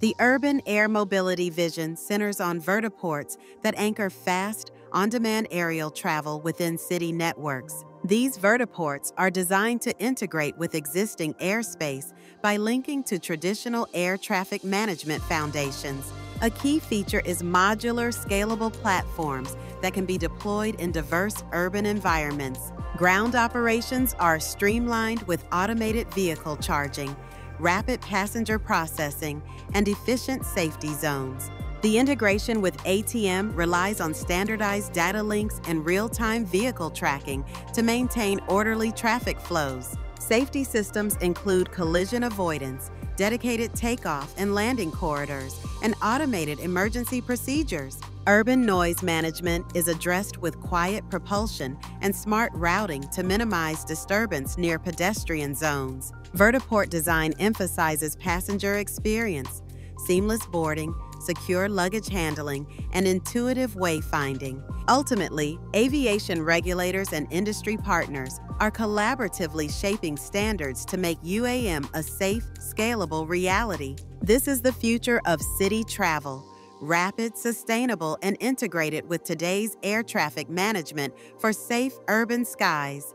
The urban air mobility vision centers on vertiports that anchor fast, on demand aerial travel within city networks. These vertiports are designed to integrate with existing airspace by linking to traditional air traffic management foundations. A key feature is modular, scalable platforms that can be deployed in diverse urban environments. Ground operations are streamlined with automated vehicle charging, rapid passenger processing, and efficient safety zones. The integration with ATM relies on standardized data links and real-time vehicle tracking to maintain orderly traffic flows. Safety systems include collision avoidance, dedicated takeoff and landing corridors, and automated emergency procedures. Urban noise management is addressed with quiet propulsion and smart routing to minimize disturbance near pedestrian zones. Vertiport design emphasizes passenger experience, seamless boarding, secure luggage handling, and intuitive wayfinding. Ultimately, aviation regulators and industry partners are collaboratively shaping standards to make UAM a safe, scalable reality. This is the future of city travel rapid, sustainable, and integrated with today's air traffic management for safe urban skies.